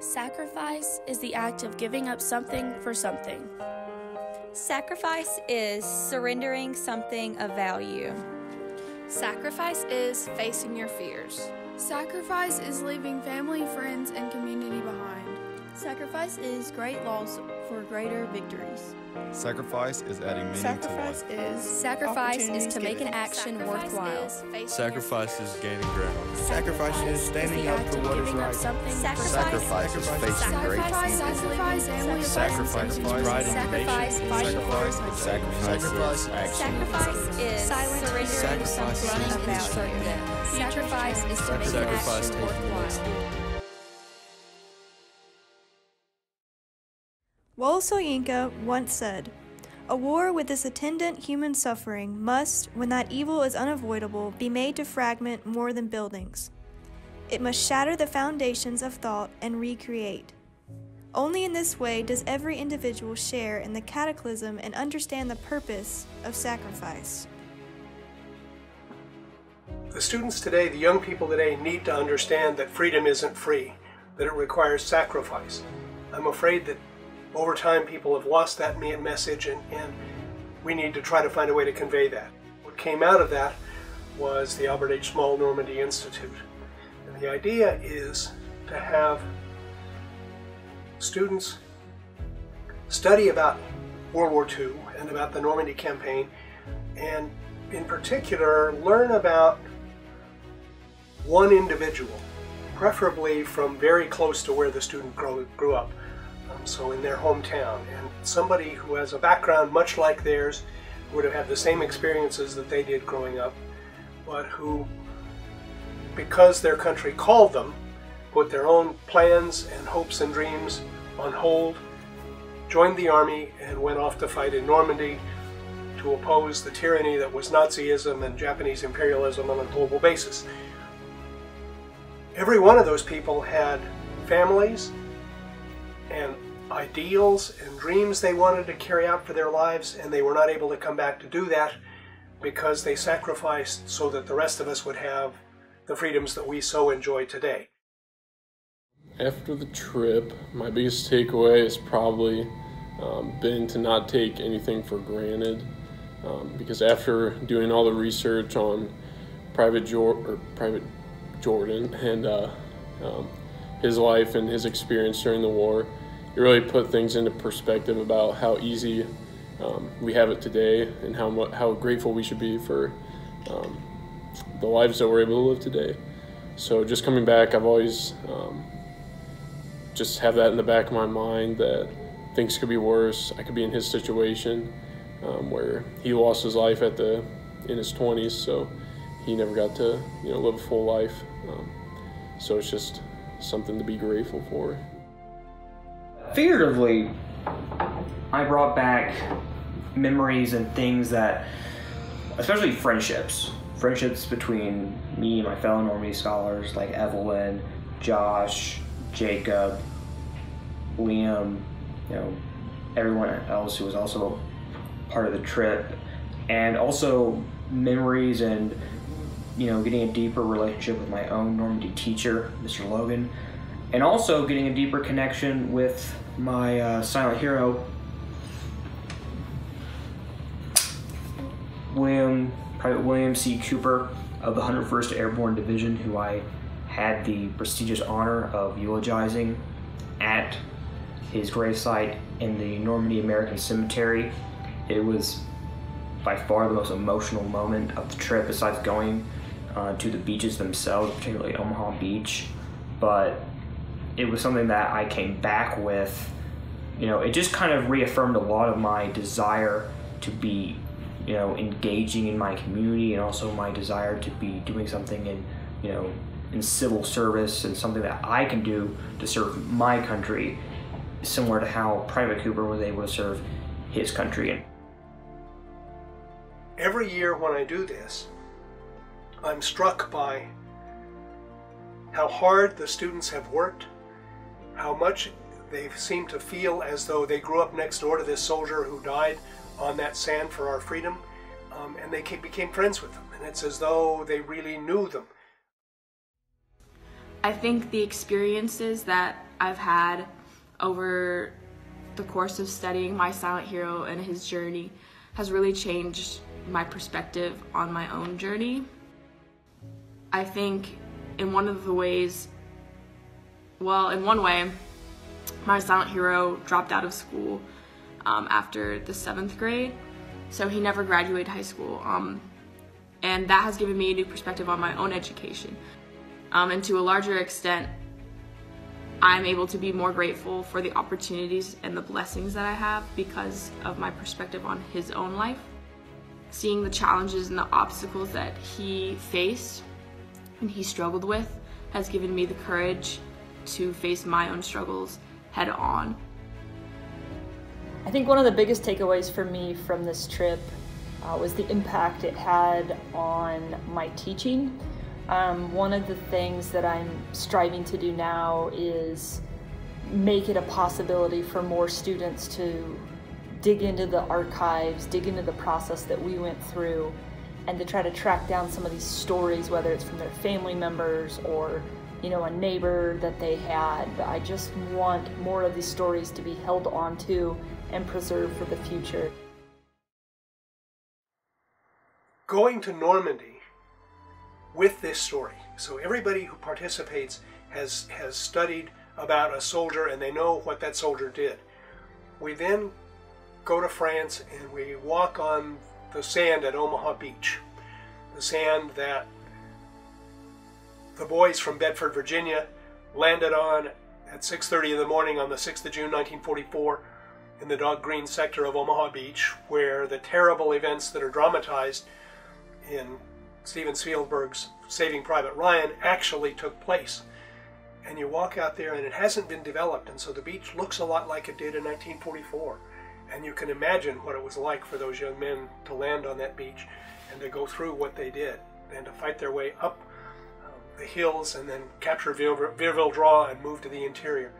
Sacrifice is the act of giving up something for something. Sacrifice is surrendering something of value. Sacrifice is facing your fears. Sacrifice is leaving family, friends, and community behind. Sacrifice is great loss for greater victories. Sacrifice is adding meaning Sacrifice to is Sacrifice is to make an action Sacrifice worthwhile. is. Sacrifice is gaining ground. Sacrifice is standing up act for what is right. Sacrifice. Sacrifice is facing great Sacrifice, evil. sacrifice, Sacrifice is pride in the Sacrifice nation. is fighting Sacrifice is Sacrifice sacrifice. is Sacrifice is Silence surrendering Sacrifice something running of in certain death. Sacrifice is to make an action taking the next worthwhile. Step. Soyinka once said, A war with its attendant human suffering must, when that evil is unavoidable, be made to fragment more than buildings. It must shatter the foundations of thought and recreate. Only in this way does every individual share in the cataclysm and understand the purpose of sacrifice. The students today, the young people today, need to understand that freedom isn't free, that it requires sacrifice. I'm afraid that over time people have lost that message, and, and we need to try to find a way to convey that. What came out of that was the Albert H. Small Normandy Institute. And the idea is to have students study about World War II and about the Normandy campaign, and in particular, learn about one individual, preferably from very close to where the student grew, grew up, um, so in their hometown, and somebody who has a background much like theirs, would have had the same experiences that they did growing up, but who, because their country called them, put their own plans and hopes and dreams on hold, joined the army, and went off to fight in Normandy to oppose the tyranny that was Nazism and Japanese imperialism on a global basis. Every one of those people had families and ideals and dreams they wanted to carry out for their lives, and they were not able to come back to do that because they sacrificed so that the rest of us would have the freedoms that we so enjoy today. After the trip, my biggest takeaway has probably um, been to not take anything for granted. Um, because after doing all the research on Private Private Jordan and uh, um, his life and his experience during the war, it really put things into perspective about how easy um, we have it today and how how grateful we should be for um, the lives that we're able to live today. So just coming back, I've always um, just have that in the back of my mind that things could be worse. I could be in his situation um, where he lost his life at the in his 20s, so he never got to you know live a full life. Um, so it's just something to be grateful for. Figuratively, I brought back memories and things that, especially friendships, friendships between me and my fellow Normandy scholars like Evelyn, Josh, Jacob, Liam, you know, everyone else who was also part of the trip, and also memories and you know getting a deeper relationship with my own Normandy teacher, Mr. Logan, and also getting a deeper connection with my uh, silent hero, William, Private William C. Cooper of the 101st Airborne Division, who I had the prestigious honor of eulogizing at his gravesite in the Normandy American Cemetery. It was by far the most emotional moment of the trip, besides going uh, to the beaches themselves, particularly Omaha Beach. But it was something that I came back with. You know, it just kind of reaffirmed a lot of my desire to be, you know, engaging in my community and also my desire to be doing something in, you know, in civil service and something that I can do to serve my country, similar to how Private Cooper was able to serve his country. Every year when I do this, I'm struck by how hard the students have worked, how much they seem to feel as though they grew up next door to this soldier who died on that sand for our freedom, um, and they ca- became friends with them. And it's as though they really knew them. I think the experiences that I've had over the course of studying my silent hero and his journey has really changed my perspective on my own journey. I think in one of the ways, well, in one way, my silent hero dropped out of school um, after the seventh grade, so he never graduated high school. Um, and that has given me a new perspective on my own education. Um, and to a larger extent, I'm able to be more grateful for the opportunities and the blessings that I have because of my perspective on his own life. Seeing the challenges and the obstacles that he faced and he struggled with has given me the courage to face my own struggles head on. I think one of the biggest takeaways for me from this trip uh, was the impact it had on my teaching. Um, one of the things that I'm striving to do now is make it a possibility for more students to dig into the archives, dig into the process that we went through, and to try to track down some of these stories, whether it's from their family members or you know a neighbor that they had. I just want more of these stories to be held onto and preserved for the future. Going to Normandy with this story. So everybody who participates has has studied about a soldier and they know what that soldier did. We then go to France and we walk on the sand at Omaha Beach. The sand that the boys from Bedford, Virginia landed on at 6:30 in the morning on the 6th of June 1944 in the Dog Green sector of Omaha Beach where the terrible events that are dramatized in Steven Spielberg's Saving Private Ryan actually took place. And you walk out there and it hasn't been developed and so the beach looks a lot like it did in 1944. And you can imagine what it was like for those young men to land on that beach and to go through what they did and to fight their way up the hills and then capture Vierville Draw and move to the interior.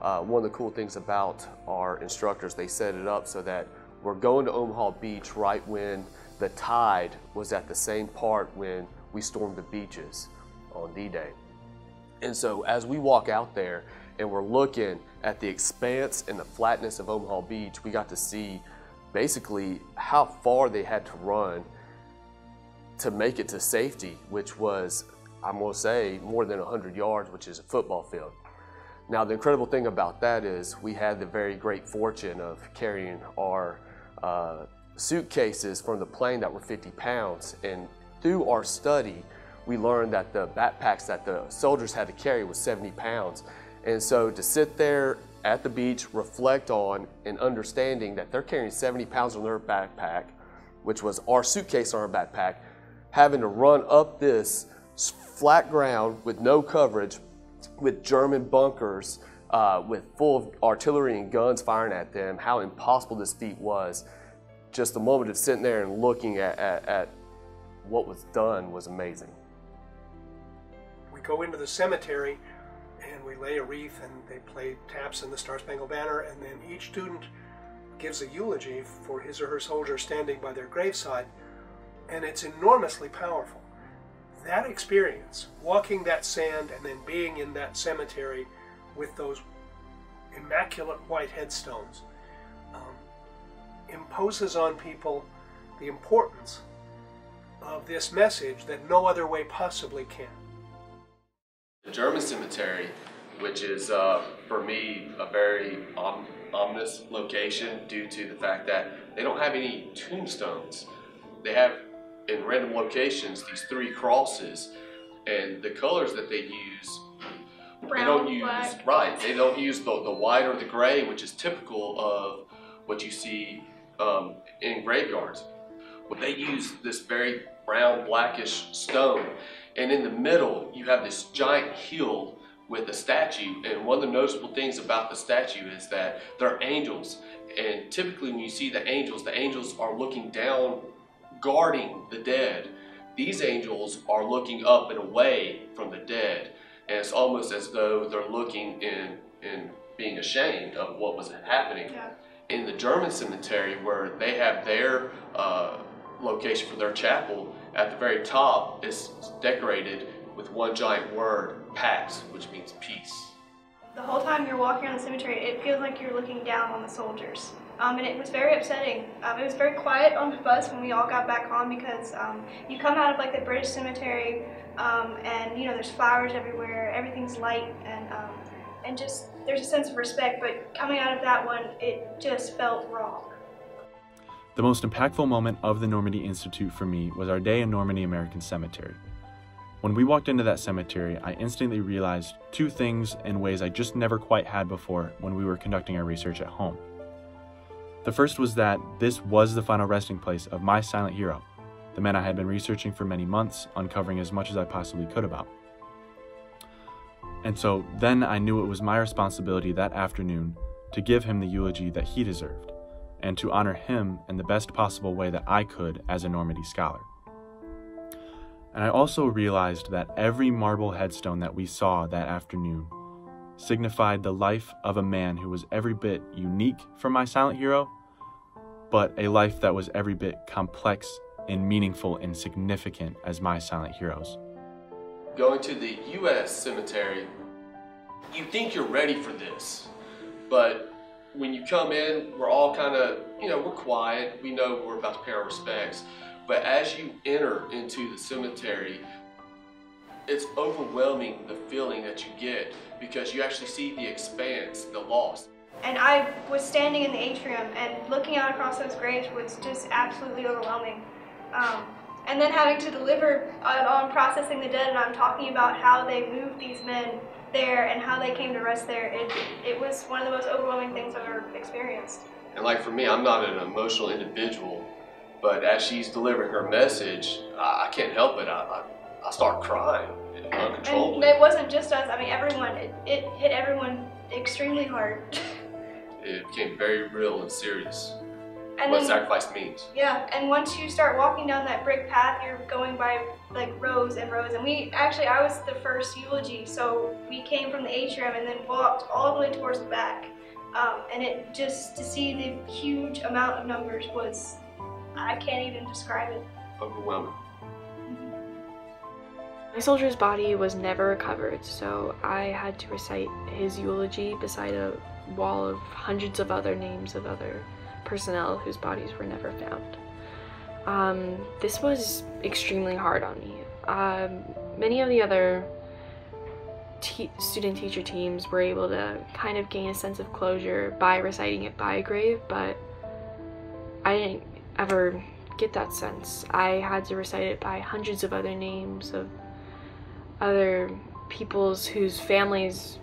Uh, one of the cool things about our instructors, they set it up so that we're going to Omaha Beach right when the tide was at the same part when we stormed the beaches on D-Day. And so as we walk out there and we're looking at the expanse and the flatness of Omaha Beach, we got to see basically how far they had to run to make it to safety, which was, I'm gonna say, more than 100 yards, which is a football field. Now, the incredible thing about that is we had the very great fortune of carrying our uh, suitcases from the plane that were 50 pounds. And through our study, we learned that the backpacks that the soldiers had to carry was 70 pounds. And so to sit there at the beach, reflect on and understanding that they're carrying 70 pounds on their backpack, which was our suitcase on our backpack, having to run up this flat ground with no coverage, with German bunkers, uh, with full of artillery and guns firing at them, how impossible this feat was just the moment of sitting there and looking at, at, at what was done was amazing. We go into the cemetery and we lay a wreath and they play taps in the Star Spangled Banner and then each student gives a eulogy for his or her soldier standing by their graveside and it's enormously powerful. That experience, walking that sand and then being in that cemetery with those immaculate white headstones, imposes on people the importance of this message that no other way possibly can. The German cemetery, which is uh, for me a very om ominous location due to the fact that they don't have any tombstones. They have in random locations these three crosses, and the colors that they use Brown, they don't use black. right. They don't use the, the white or the gray, which is typical of what you see um, in graveyards. But they use this very brown, blackish stone, and in the middle you have this giant hill with a statue. And one of the noticeable things about the statue is that they're angels. And typically, when you see the angels, the angels are looking down, guarding the dead. These angels are looking up and away from the dead. And it's almost as though they're looking in, in being ashamed of what was happening. Yeah in the German cemetery where they have their uh, location for their chapel, at the very top is decorated with one giant word, Pax, which means peace. The whole time you're walking around the cemetery, it feels like you're looking down on the soldiers. Um, and it was very upsetting. Um, it was very quiet on the bus when we all got back home because um, you come out of like the British cemetery um, and you know there's flowers everywhere, everything's light and um, and just there's a sense of respect. But coming out of that one, it just felt wrong. The most impactful moment of the Normandy Institute for me was our day in Normandy American Cemetery. When we walked into that cemetery, I instantly realized two things in ways I just never quite had before when we were conducting our research at home. The first was that this was the final resting place of my silent hero, the man I had been researching for many months, uncovering as much as I possibly could about. And so then I knew it was my responsibility that afternoon to give him the eulogy that he deserved, and to honor him in the best possible way that I could as a Normandy scholar. And I also realized that every marble headstone that we saw that afternoon signified the life of a man who was every bit unique for my silent hero, but a life that was every bit complex and meaningful and significant as my silent heroes. Going to the U.S. cemetery, you think you're ready for this, but when you come in, we're all kind of, you know, we're quiet. We know we're about to pay our respects. But as you enter into the cemetery, it's overwhelming the feeling that you get because you actually see the expanse, the loss. And I was standing in the atrium and looking out across those graves was just absolutely overwhelming. Um, and then having to deliver on, on processing the dead, and I'm talking about how they moved these men there and how they came to rest there. It, it was one of the most overwhelming things I've ever experienced. And like for me, I'm not an emotional individual, but as she's delivering her message, I, I can't help it. I, I, I start crying uncontrollably. And it wasn't just us. I mean, everyone. It, it hit everyone extremely hard. it became very real and serious. And what then- sacrifice means. Yeah, and once you start walking down that brick path, you're going by like rows and rows. And we actually, I was the first eulogy, so we came from the atrium and then walked all the way towards the back. Um, and it just to see the huge amount of numbers was, I can't even describe it. Overwhelming. My soldier's body was never recovered, so I had to recite his eulogy beside a wall of hundreds of other names of other personnel whose bodies were never found. Um, this was extremely hard on me. Um, many of the other te- student teacher teams were able to kind of gain a sense of closure by reciting it by grave, but I didn't ever get that sense. I had to recite it by hundreds of other names of other peoples whose families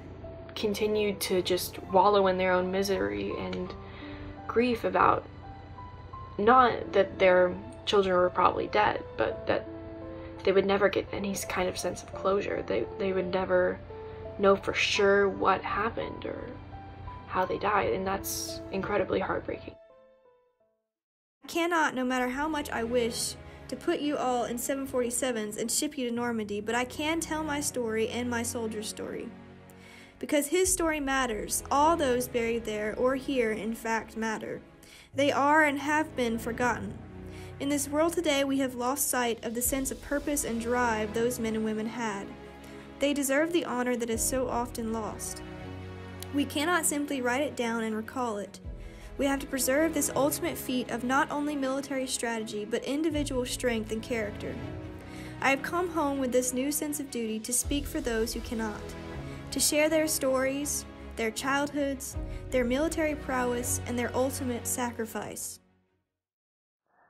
continued to just wallow in their own misery and grief about not that their children were probably dead, but that they would never get any kind of sense of closure. They they would never know for sure what happened or how they died, and that's incredibly heartbreaking. I cannot, no matter how much I wish, to put you all in 747s and ship you to Normandy, but I can tell my story and my soldier's story. Because his story matters, all those buried there or here, in fact, matter. They are and have been forgotten. In this world today, we have lost sight of the sense of purpose and drive those men and women had. They deserve the honor that is so often lost. We cannot simply write it down and recall it. We have to preserve this ultimate feat of not only military strategy, but individual strength and character. I have come home with this new sense of duty to speak for those who cannot, to share their stories, their childhoods, their military prowess, and their ultimate sacrifice.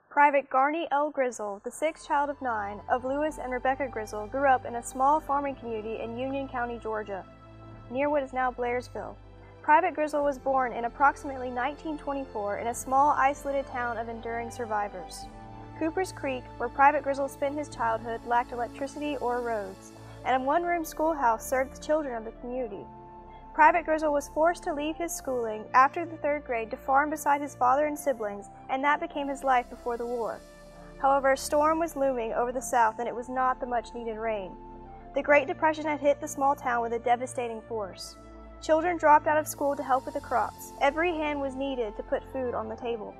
Private Garney L. Grizzle, the sixth child of nine of Lewis and Rebecca Grizzle, grew up in a small farming community in Union County, Georgia, near what is now Blairsville. Private Grizzle was born in approximately 1924 in a small isolated town of enduring survivors. Cooper's Creek, where Private Grizzle spent his childhood, lacked electricity or roads, and a one-room schoolhouse served the children of the community. Private Grizzle was forced to leave his schooling after the third grade to farm beside his father and siblings, and that became his life before the war. However, a storm was looming over the South, and it was not the much needed rain. The Great Depression had hit the small town with a devastating force. Children dropped out of school to help with the crops. Every hand was needed to put food on the table.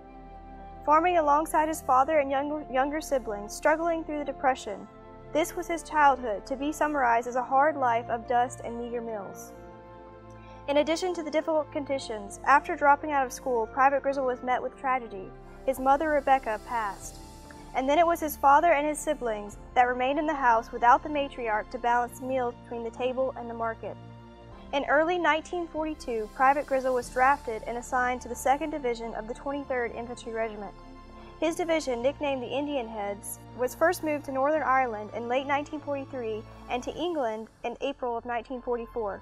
Farming alongside his father and younger, younger siblings, struggling through the Depression, this was his childhood, to be summarized as a hard life of dust and meager meals. In addition to the difficult conditions, after dropping out of school, Private Grizzle was met with tragedy. His mother, Rebecca, passed. And then it was his father and his siblings that remained in the house without the matriarch to balance meals between the table and the market. In early 1942, Private Grizzle was drafted and assigned to the 2nd Division of the 23rd Infantry Regiment. His division, nicknamed the Indian Heads, was first moved to Northern Ireland in late 1943 and to England in April of 1944.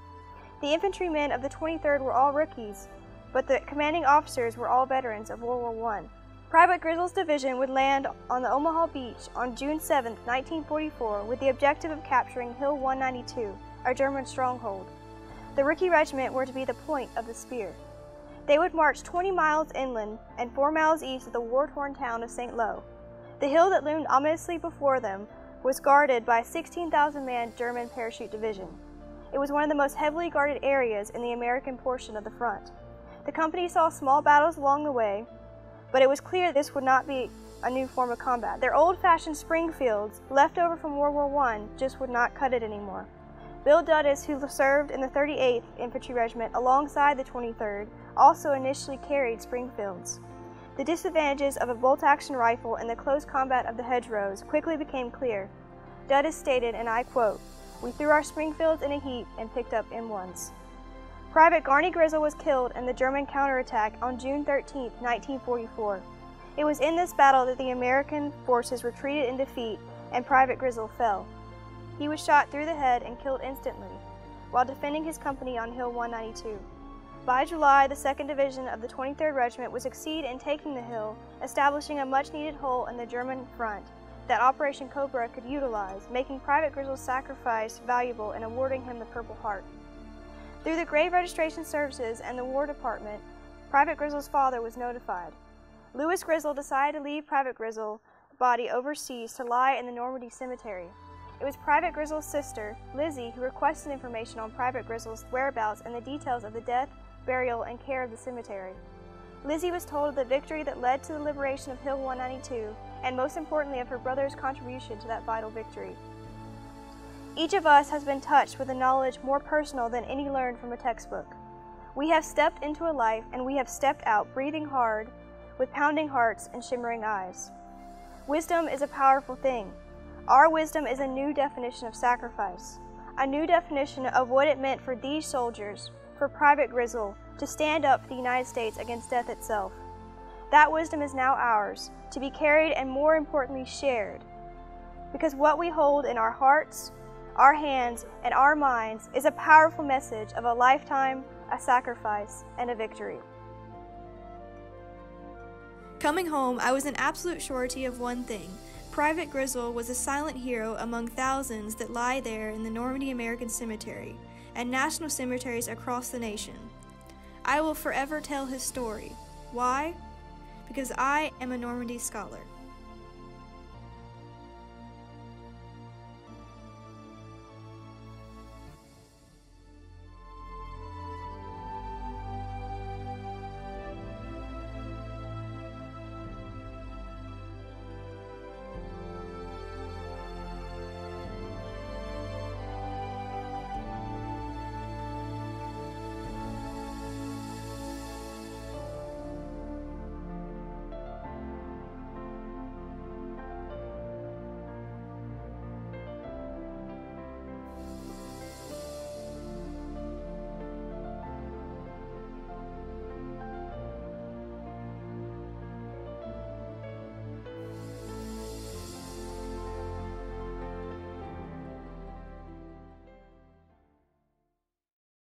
The infantrymen of the 23rd were all rookies, but the commanding officers were all veterans of World War I. Private Grizzle's division would land on the Omaha beach on June 7, 1944, with the objective of capturing Hill 192, a German stronghold. The rookie regiment were to be the point of the spear. They would march 20 miles inland and 4 miles east of the war-torn town of St. Lo. The hill that loomed ominously before them was guarded by a 16,000-man German parachute division. It was one of the most heavily guarded areas in the American portion of the front. The company saw small battles along the way, but it was clear this would not be a new form of combat. Their old-fashioned Springfields, left over from World War I, just would not cut it anymore. Bill Dudis, who served in the 38th Infantry Regiment alongside the 23rd, also initially carried Springfields. The disadvantages of a bolt-action rifle in the close combat of the hedgerows quickly became clear. Dudis stated, and I quote, we threw our Springfields in a heap and picked up M1s. Private Garney Grizzle was killed in the German counterattack on June 13, 1944. It was in this battle that the American forces retreated in defeat and Private Grizzle fell. He was shot through the head and killed instantly while defending his company on Hill 192. By July, the 2nd Division of the 23rd Regiment would succeed in taking the hill, establishing a much needed hole in the German front that Operation Cobra could utilize, making Private Grizzle's sacrifice valuable and awarding him the Purple Heart. Through the Grave Registration Services and the War Department, Private Grizzle's father was notified. Lewis Grizzle decided to leave Private Grizzle's body overseas to lie in the Normandy Cemetery. It was Private Grizzle's sister, Lizzie, who requested information on Private Grizzle's whereabouts and the details of the death, burial, and care of the cemetery. Lizzie was told of the victory that led to the liberation of Hill 192 and most importantly of her brother's contribution to that vital victory. Each of us has been touched with a knowledge more personal than any learned from a textbook. We have stepped into a life and we have stepped out breathing hard with pounding hearts and shimmering eyes. Wisdom is a powerful thing. Our wisdom is a new definition of sacrifice, a new definition of what it meant for these soldiers, for Private Grizzle, to stand up for the United States against death itself. That wisdom is now ours, to be carried and more importantly shared. Because what we hold in our hearts, our hands, and our minds is a powerful message of a lifetime, a sacrifice, and a victory. Coming home, I was in absolute surety of one thing. Private Grizzle was a silent hero among thousands that lie there in the Normandy American Cemetery and national cemeteries across the nation. I will forever tell his story. Why? because I am a Normandy scholar.